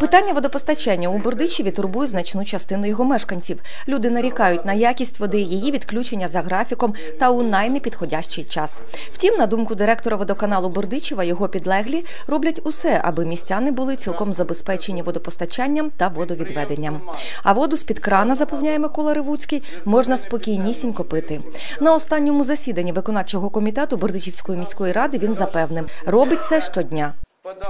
Питання водопостачання у Бердичеві турбує значну частину його мешканців. Люди нарікають на якість води, її відключення за графіком та у найнепідходящий час. Втім, на думку директора водоканалу Бердичева, його підлеглі роблять усе, аби містяни були цілком забезпечені водопостачанням та водовідведенням. А воду з під крана, запевняє Микола Ривуцький, можна спокійнісінько пити. На останньому засіданні виконавчого комітету Бердичівської міської ради він запевнив, робить це щодня.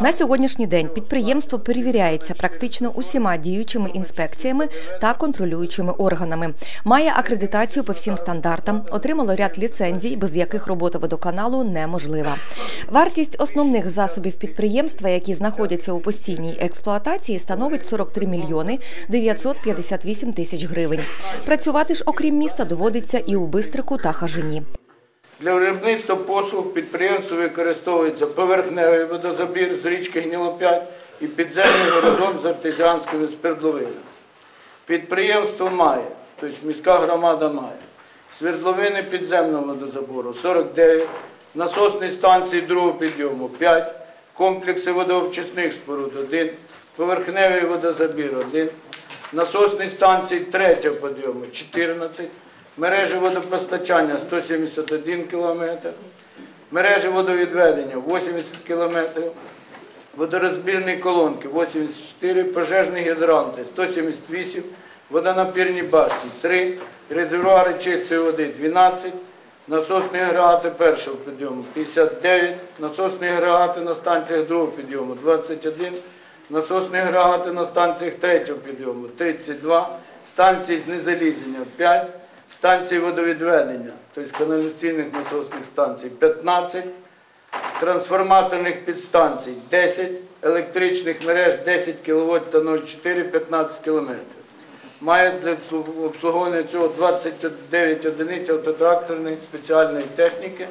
На сьогоднішній день підприємство перевіряється практично усіма діючими інспекціями та контролюючими органами. Має акредитацію по всім стандартам, отримало ряд ліцензій, без яких робота водоканалу неможлива. Вартість основних засобів підприємства, які знаходяться у постійній експлуатації, становить 43 мільйони 958 тисяч гривень. Працювати ж, окрім міста, доводиться і у Бистрику та Хажині. Для виробництва послуг підприємство використовується поверхневий водозабір з річки Гнілоп'ять і підземний горизонт з артезіанськими свердловинами. Підприємство має, тобто міська громада має, свердловини підземного водозабору 49, насосні станції другого підйому 5, комплекси водообчисних споруд 1, поверхневий водозабір 1, насосні станції третього підйому 14, мережі водопостачання 171 км, мережі водовідведення 80 км, водорозбірні колонки 84, пожежні гідранти 178, водонапірні башні 3, резервуари чистої води 12, насосні агрегати першого підйому 59, насосні агрегати на станціях другого підйому 21, насосні агрегати на станціях третього підйому 32, станції знезалізення 5, станції водовідведення, тобто каналізаційних насосних станцій 15, трансформаторних підстанцій 10, електричних мереж 10 кВт та 0,4 15 км. Має для обслуговування цього 29 одиниць автотракторної спеціальної техніки,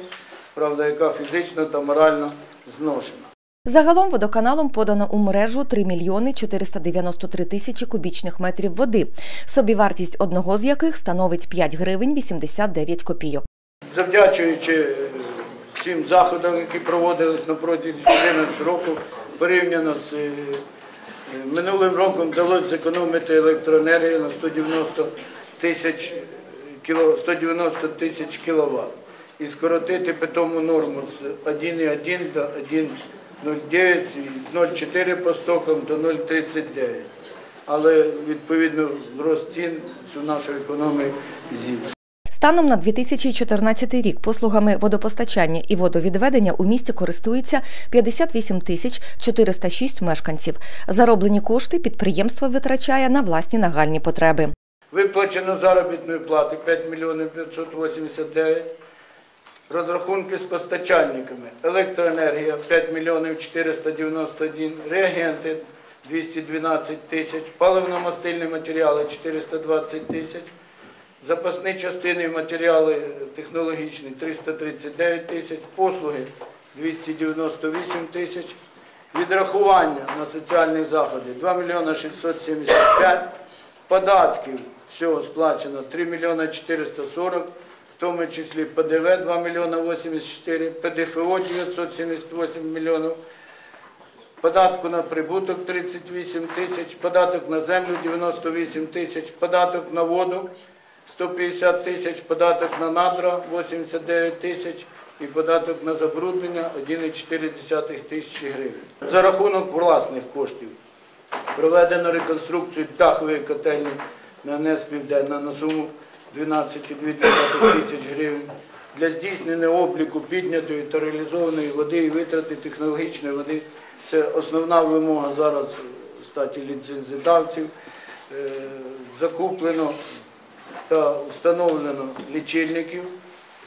правда, яка фізично та морально зношена. Загалом водоканалом подано у мережу 3 мільйони 493 тисячі кубічних метрів води, собівартість одного з яких становить 5 гривень 89 копійок. Завдячуючи е, всім заходам, які проводились на протязі 11 років, порівняно з е, минулим роком вдалося зекономити електроенергію на 190 тисяч кіло- 190 тисяч кіловат і скоротити питому норму з 1,1 до 1,09 і з 0,4 по стокам до 0,39. Але відповідно зрост цін цю нашу економію з'їв. Станом на 2014 рік послугами водопостачання і водовідведення у місті користується 58 тисяч 406 мешканців. Зароблені кошти підприємство витрачає на власні нагальні потреби. Виплачено заробітної плати 5 мільйонів 589. Розрахунки з постачальниками. Електроенергія 5 мільйонів 491. Реагенти 212 тисяч. Паливно-мастильні матеріали 420 тисяч. Запасні частини і матеріали технологічні 339 тисяч. Послуги 298 тисяч. Відрахування на соціальні заходи 2 мільйони 675. Податків всього сплачено 3 мільйони 440, в тому числі ПДВ 2 мільйони 84, ПДФО 978 мільйонів, податку на прибуток 38 тисяч, податок на землю 98 тисяч, податок на воду 150 тисяч, податок на надра 89 тисяч і податок на забруднення 1,4 тисячі гривень. За рахунок власних коштів Проведено реконструкцію дахової котельні на НЕС Південна на суму 12,2 тисяч гривень. Для здійснення обліку піднятої та реалізованої води і витрати технологічної води це основна вимога зараз в статі ліцензіодавців. Е, Закуплено та встановлено лічильників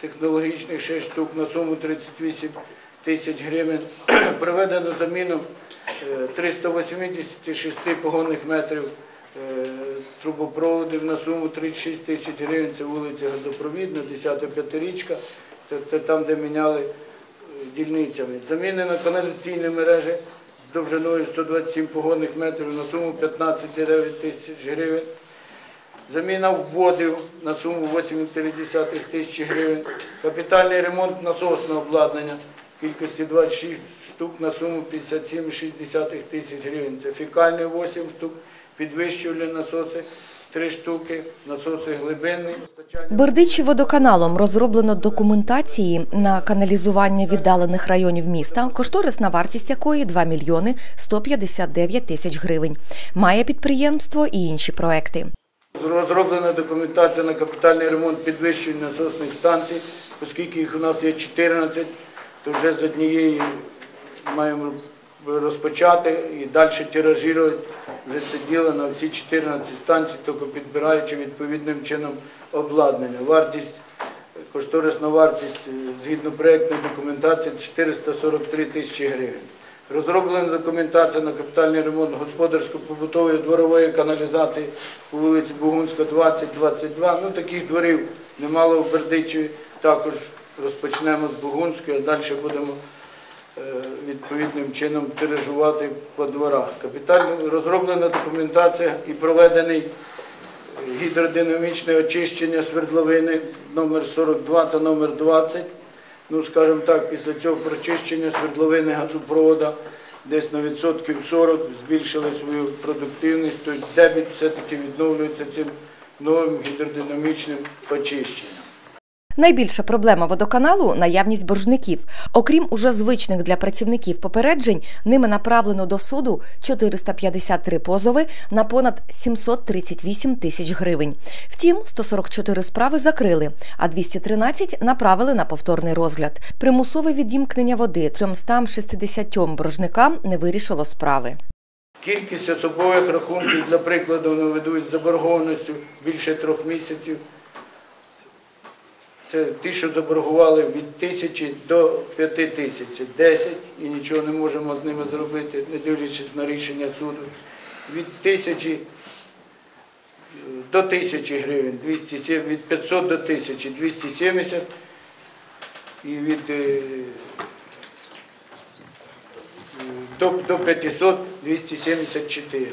технологічних 6 штук на суму 38 тисяч гривень. Проведено заміну е, 386 погонних метрів е, трубопроводів на суму 36 тисяч гривень. Це вулиця Газопровідна, 10 п'ятирічка, тобто там, де міняли е, дільницями. Замінено каналізаційні мережі довжиною 127 погонних метрів на суму 15,9 тисяч гривень. Заміна вводів на суму 8,3 тисячі гривень. Капітальний ремонт насосного обладнання в кількості 26 штук на суму 57,6 тисяч гривень. Це фекальні 8 штук, підвищувальні насоси 3 штуки, насоси глибинні. Бердичі водоканалом розроблено документації на каналізування віддалених районів міста, кошторисна вартість якої 2 мільйони 159 тисяч гривень. Має підприємство і інші проекти. Розроблена документація на капітальний ремонт підвищень насосних станцій, оскільки їх у нас є 14, то вже з однієї маємо розпочати і далі тиражувати вже це діло на всі 14 станцій, тільки підбираючи відповідним чином обладнання. Вартість, кошторисна вартість е, згідно проєктної документації 443 тисячі гривень. Розроблена документація на капітальний ремонт господарсько-побутової дворової каналізації по вулиці Бугунська, 20-22. Ну, таких дворів немало в Бердичеві. Також розпочнемо з Бугунської, а далі будемо відповідним чином тиражувати по дворах. Капітально розроблена документація і проведений гідродинамічне очищення свердловини номер 42 та номер 20. Ну, скажімо так, після цього прочищення свердловини газопровода десь на відсотків 40 збільшили свою продуктивність, тобто дебіт все-таки відновлюється цим новим гідродинамічним очищенням. Найбільша проблема водоканалу наявність боржників. Окрім уже звичних для працівників попереджень, ними направлено до суду 453 позови на понад 738 тисяч гривень. Втім, 144 справи закрили, а 213 направили на повторний розгляд. Примусове відімкнення води 360 боржникам не вирішило справи. Кількість особових рахунків, для прикладу, наведуть заборгованістю більше трьох місяців. Це ті, що заборгували від тисячі до п'яти тисяч, 10 і нічого не можемо з ними зробити, не дивлячись на рішення суду. Від тисячі до тисячі гривень, 207, від 500 до тисячі 270 і від е, до, до 500 274.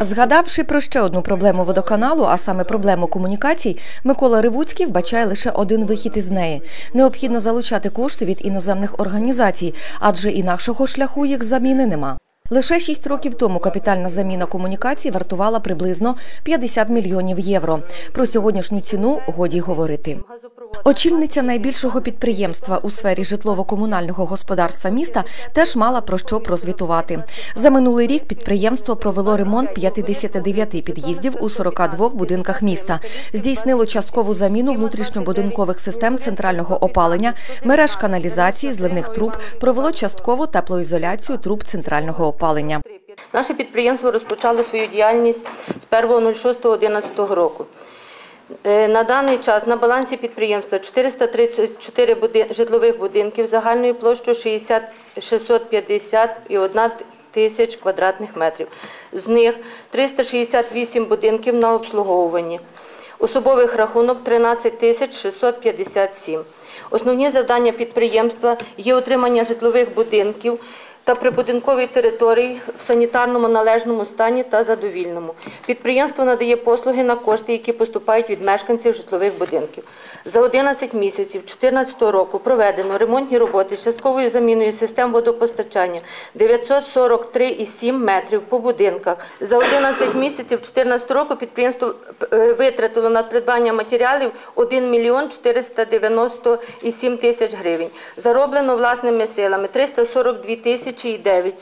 Згадавши про ще одну проблему водоканалу, а саме проблему комунікацій, Микола Ривуцький вбачає лише один вихід із неї. Необхідно залучати кошти від іноземних організацій, адже інакшого шляху їх заміни нема. Лише шість років тому капітальна заміна комунікацій вартувала приблизно 50 мільйонів євро. Про сьогоднішню ціну годі говорити. Очільниця найбільшого підприємства у сфері житлово-комунального господарства міста теж мала про що прозвітувати. За минулий рік підприємство провело ремонт 59 під'їздів у 42 будинках міста. Здійснило часткову заміну внутрішньобудинкових систем центрального опалення, мереж каналізації, зливних труб, провело часткову теплоізоляцію труб центрального опалення. Наше підприємство розпочало свою діяльність з 1.06.2011 року. Е, На даний час на балансі підприємства 434 буди- житлових будинків загальною площею 60 650 і 1 тисяч квадратних метрів. З них 368 будинків на обслуговуванні. Особових рахунок 13 тисяч 657. Основні завдання підприємства є утримання житлових будинків та прибудинкової території в санітарному належному стані та задовільному. Підприємство надає послуги на кошти, які поступають від мешканців житлових будинків. За 11 місяців 2014 року проведено ремонтні роботи з частковою заміною систем водопостачання 943,7 метрів по будинках. За 11 місяців 2014 року підприємство е, витратило на придбання матеріалів 1 мільйон 497 тисяч гривень. Зароблено власними силами 342 тисячі і 9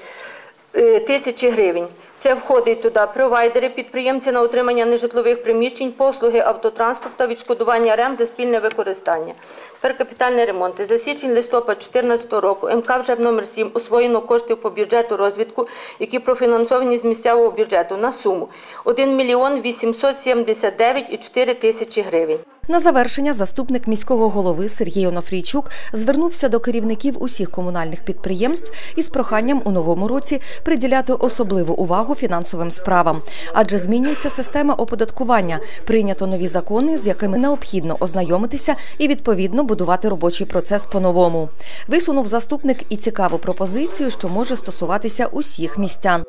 е, тисячі гривень. Це входить туди провайдери, підприємці на утримання нежитлових приміщень, послуги автотранспорту, відшкодування РЕМ за спільне використання. Тепер капітальні ремонти. За січень-листопад 2014 року МК вже номер 7 освоєно коштів по бюджету розвитку, які профінансовані з місцевого бюджету на суму 1 мільйон 879,4 тисячі гривень. На завершення заступник міського голови Сергій Онофрійчук звернувся до керівників усіх комунальних підприємств із проханням у новому році приділяти особливу увагу фінансовим справам, адже змінюється система оподаткування. Прийнято нові закони, з якими необхідно ознайомитися і відповідно будувати робочий процес по-новому. Висунув заступник і цікаву пропозицію, що може стосуватися усіх містян.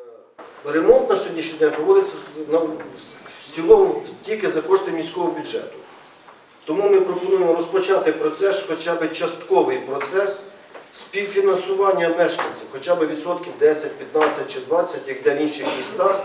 Ремонт на сьогоднішній день проводиться в цілому тільки за кошти міського бюджету. Тому ми пропонуємо розпочати процес, хоча б частковий процес співфінансування мешканців, хоча б відсотків 10, 15 чи 20, як в інших містах,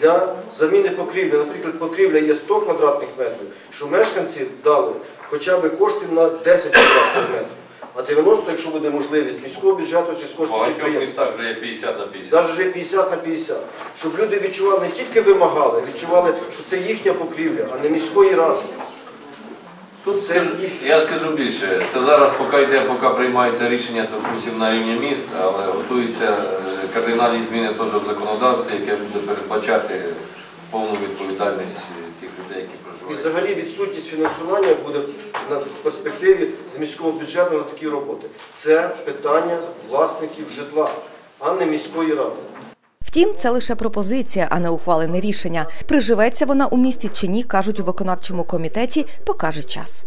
для заміни покрівлі. Наприклад, покрівля є 100 квадратних метрів, що мешканці дали хоча б коштів на 10 квадратних метрів. А 90, якщо буде можливість, міського бюджету чи з коштів підприємства. містах вже є 50 на 50. Навіть вже 50 на 50. Щоб люди відчували, не тільки вимагали, відчували, що це їхня покрівля, а не міської ради. Тут це. Я скажу більше, це зараз поки йде, поки приймаються рішення, допустим, на рівні міст, але готуються е, кардинальні зміни теж в законодавстві, яке буде передбачати повну відповідальність е, тих людей, які проживають. І взагалі відсутність фінансування буде на перспективі з міського бюджету на такі роботи. Це питання власників житла, а не міської ради. Втім, це лише пропозиція, а не ухвалене рішення. Приживеться вона у місті чи ні, кажуть у виконавчому комітеті, покаже час.